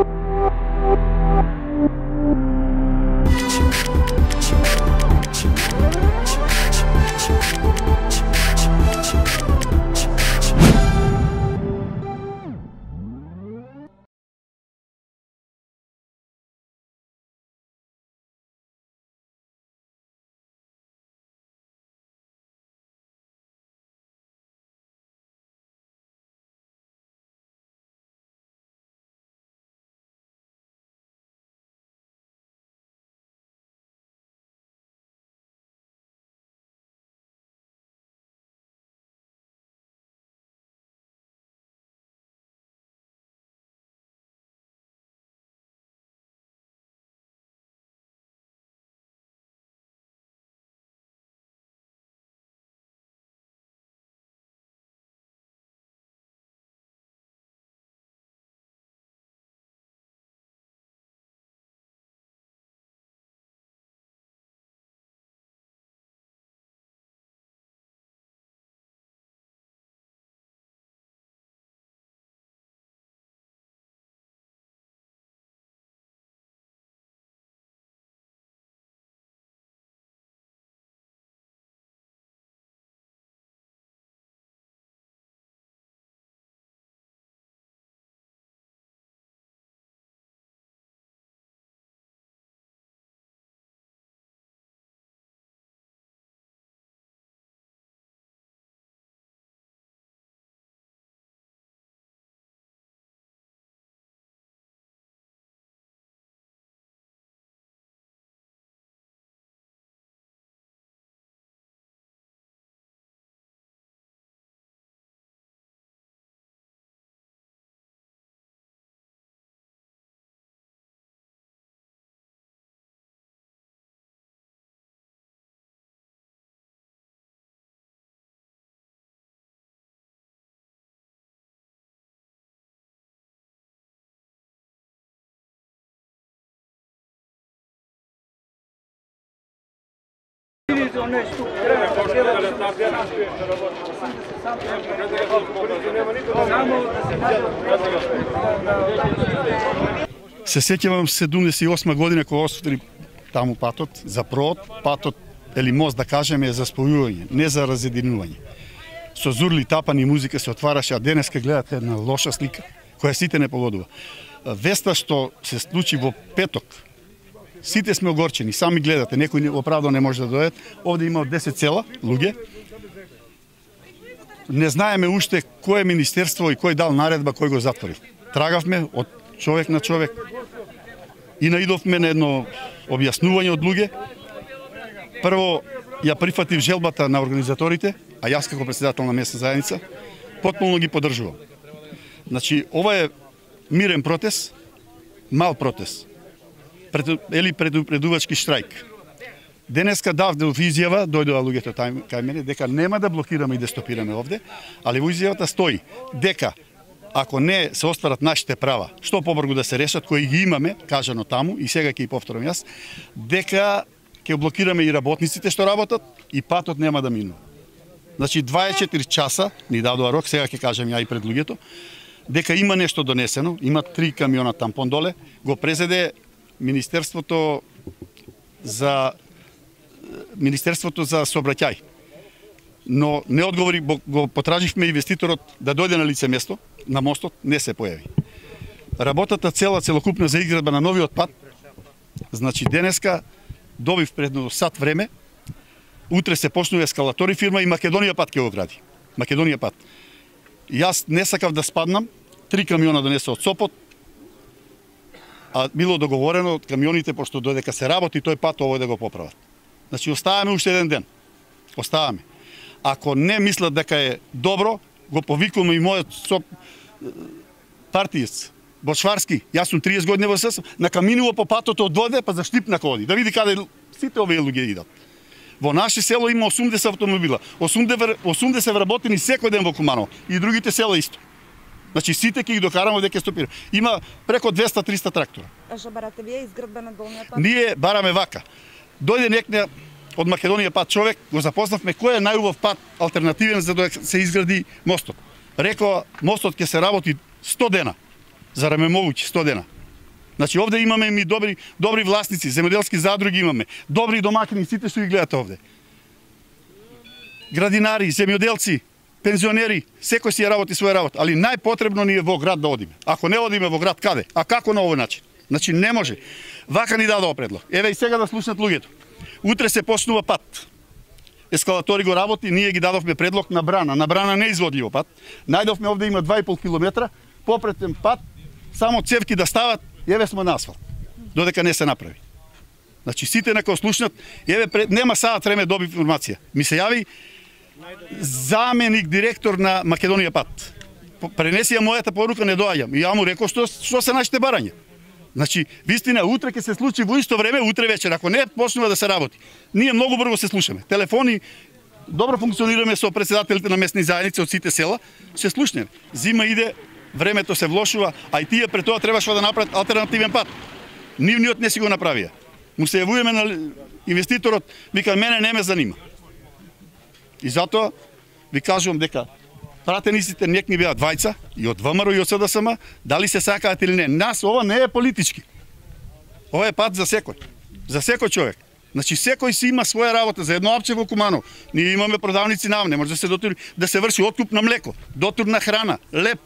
you Се сеќавам 78 година кога осветли таму патот за прод, патот или мост да кажеме за спојување, не за разединување. Со зурли тапани музика се отвараше, а денеска гледате една лоша слика која сите не погодува. Веста што се случи во петок, сите сме огорчени, сами гледате, некој оправдано не може да дојде. Овде има 10 цела, луѓе. Не знаеме уште кое министерство и кој дал наредба, кој го затвори. Трагавме од човек на човек и наидовме на едно објаснување од луѓе. Прво, ја прифатив желбата на организаторите, а јас како председател на местна заедница, потполно ги поддржувам. Значи, ова е мирен протест, мал протест, пред, или предупредувачки штрајк. Денеска давде во изјава, дојдоа луѓето кај мене, дека нема да блокираме и да стопираме овде, али во изјавата стои дека ако не се остварат нашите права, што побргу да се решат, кои ги имаме, кажано таму, и сега ќе ги повторам јас, дека ќе блокираме и работниците што работат и патот нема да минува. Значи 24 часа ни дадоа рок, сега ќе кажам ја и пред луѓето, дека има нешто донесено, има три камиона тампон доле, го презеде Министерството за Министерството за сообраќај. Но не одговори, го потраживме инвеститорот да дојде на лице место, на мостот, не се појави. Работата цела, целокупна за изградба на новиот пат, значи денеска добив предно сат време, утре се почнува ескалатори фирма и Македонија пат ќе го гради. Македонија пат. Јас не сакав да спаднам, три камиона донесе од Сопот, а било договорено од камионите, пошто додека се работи тој пат, овој да го поправат. Значи, оставаме уште еден ден. Оставаме. Ако не мислат дека е добро, го повикуваме и мојот со э, партијец, Бошварски, јас сум 30 години во СС, на каминува по патот од воде, па за штип на коди, да види каде сите овие луѓе идат. Во наше село има 80 автомобила, 80, 80 вработени секој ден во Куманово и другите села исто. Значи сите ќе ги докараме дека стопира. Има преко 200-300 трактора. А што барате вие изградба на долниот пат? Ние бараме вака. Дојде некне од Македонија пат човек, го запознавме кој е најубав пат алтернативен за да се изгради мостот. Рекоа, мостот ќе се работи 100 дена. Зарем е могуќе 100 дена? Значи овде имаме ми добри добри власници, земјоделски задруги имаме, добри домакини, сите што ги гледате овде. Градинари, земјоделци, пензионери, секој си ја работи своја работа, али најпотребно ни е во град да одиме. Ако не одиме во град, каде? А како на овој начин? Значи не може. Вака ни дадоа предлог. Еве и сега да слушнат луѓето. Утре се почнува пат. Ескалатори го работи, ние ги дадовме предлог на брана. На брана не изводливо пат. Најдовме овде има 2,5 километра, попретен пат, само цевки да стават, еве сме на асфалт. Додека не се направи. Значи сите нека слушнат, еве пред, нема саат време доби информација. Ми се јави заменик директор на Македонија пат. Пренеси ја мојата порука, не доаѓам. И ја му реков што што се нашите барања. Значи, вистина, утре ќе се случи во исто време, утре вечер, ако не почнува да се работи. Ние многу брзо се слушаме. Телефони, добро функционираме со председателите на местни заедници од сите села, се слушнеме. Зима иде, времето се влошува, а и тие пред тоа требаше да направат алтернативен пат. Нивниот не си го направија. Му се јавуваме на инвеститорот, вика мене не ме занима. И затоа ви кажувам дека пратениците нек ни беа двајца, и од ВМРО и од СДСМ, дали се сакаат или не. Нас ова не е политички. Ова е пат за секој. За секој човек. Значи секој си има своја работа за едно апче во Кумано. Ние имаме продавници нам, не може да се дотур, да се врши откуп на млеко, дотур на храна, леп.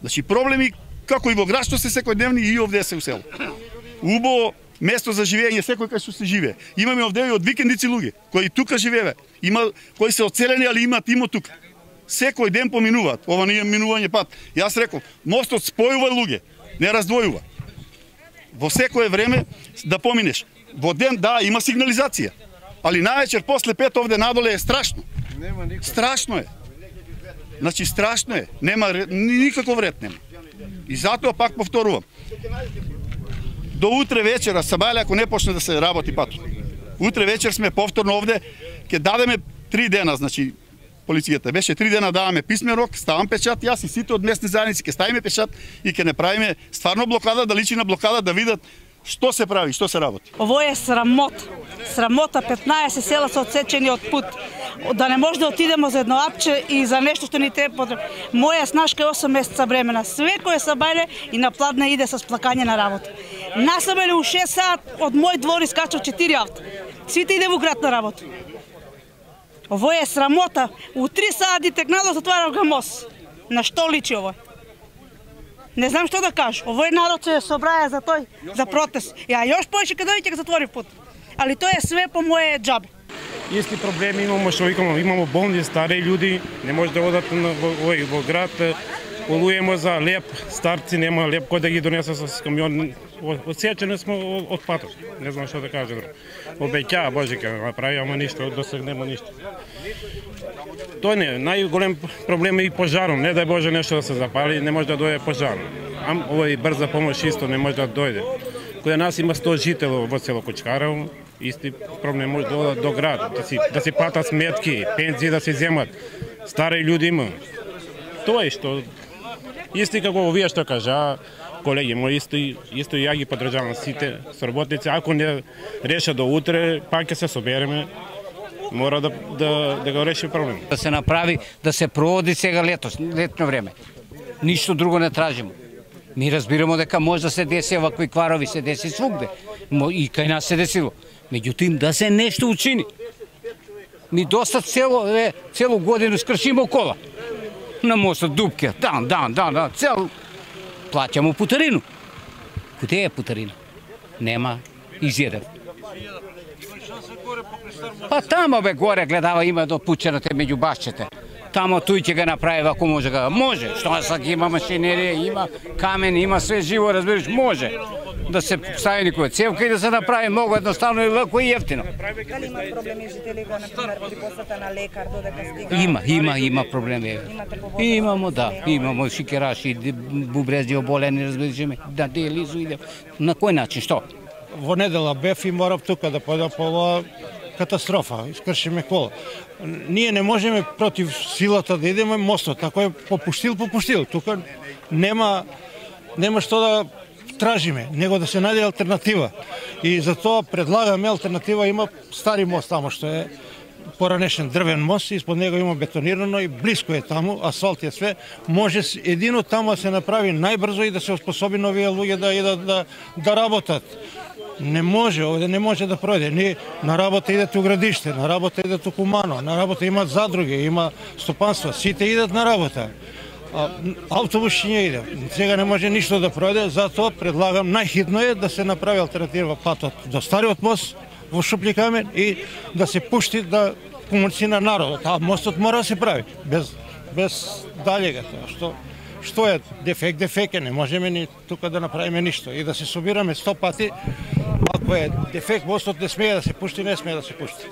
Значи проблеми како и во грашто се секојдневни и овде се у село. Убо место за живење секој кај што се живее. Имаме овде и од викендици луѓе кои тука живееве. Има кои се оцелени, али имаат имо тука. Секој ден поминуваат. Ова не е минување пат. Јас реков, мостот спојува луѓе, не раздвојува. Во секое време да поминеш. Во ден да има сигнализација. Али највечер после пет овде надоле е страшно. Нема никој. Страшно е. Значи страшно е. Нема никаков ред нема. И затоа пак повторувам. До утре вечера, сабале ако не почне да се работи патот. Утре вечер сме повторно овде, ќе дадеме три дена, значи полицијата. Беше три дена даваме писмен рок, ставам печат, јас и сите од местни заедници ќе ставиме печат и ќе не правиме стварно блокада, да личи на блокада, да видат што се прави, што се работи. Ово е срамот. Срамота 15 села се одсечени од пут. Да не може да отидемо за едно апче и за нешто што ни треба потребно. Моја снашка е 8 месеца бремена. Све кое сабајле и на пладна иде со сплакање на работа. Насамеле у 6 саат од мој двор искачав 4 авто. Сите иде во град на работа. Ово е срамота. У три саати текнало затварав го мост. На што личи ово? Не знам што да кажу. Овој народ се собраја за тој, за протест. Ја још повеќе кога дојде ќе затвори пут. Али тоа е све по моје џабе. Исти проблеми имамо што викамо, имамо болни стари луѓе, не може да одат на, овој во град, полуемо за леп, старци нема леп кој да ги донесе со камион. Осечени сме од патот. Не знам што да кажам. Обеќаа Боже ќе направи, ама ништо, до сега нема ништо. Тоа не, најголем проблем е и пожаром. Не дај Боже нешто да се запали, не може да дојде пожар. Ам овој брза помош исто не може да дојде. Кој нас има 100 житело во село Кочкарово, исти проблем може да до град, да си да си платат сметки, пензии да се земат. Стари луѓе има. Тоа е што Исти како овие што кажа, колеги мои, исто, исто ја ги подржавам сите сработници. Ако не реша до утре, пак ќе се собереме мора да, да, да го реши проблем. Да се направи, да се проводи сега летос, летно време. Ништо друго не тражимо. Ми разбираме дека може да се деси овакви кварови, се деси свугде. И кај нас се десило. Меѓутоа да се нешто учини. Ми доста цело, е, цело годину скршимо кола на мостот дупке. Дан, дан, дан, дан, цел плаќамо путарину. Куде е путарина? Нема изједен. Па тамо бе горе гледава има до пучената меѓу башчете. Тамо туј ќе го направи ако може га. Може, што сак има машинерија, има камен, има све живо, разбираш, може да се стави никоја цевка и да се направи многу едноставно и лако и ефтино. Дали има проблеми жителите, например, при посета на лекар додека стига? Има, има, има проблеми. Имамо, да, имамо шикераши, бубрези оболени, разбираш ме, да диализу иде. На кој начин, што? Во недела бев и морав тука да појдам по ова катастрофа, искршиме кола. Ние не можеме против силата да идеме мостот, ако е попуштил, попуштил. Тука нема нема што да тражиме, него да се најде алтернатива. И затоа предлагаме алтернатива, има стари мост таму што е поранешен дрвен мост, испод него има бетонирано и близко е таму, асфалт е све, може едино таму да се направи најбрзо и да се оспособи новија луѓе да идат да, да работат. Не може, овде не може да пројде. Ни на работа идат у градиште, на работа идат у Кумано, на работа имат задруги, има стопанства, сите идат на работа. А, автобус ќе не иде. Сега не може ништо да пројде, затоа предлагам најхитно е да се направи алтернатива патот до стариот мост во Шупли камен и да се пушти да комуницира народот. А мостот мора да се прави без без далега тоа што што е дефект дефект е, не можеме ни тука да направиме ништо и да се собираме 100 пати ако е дефект мостот не смее да се пушти, не смее да се пушти.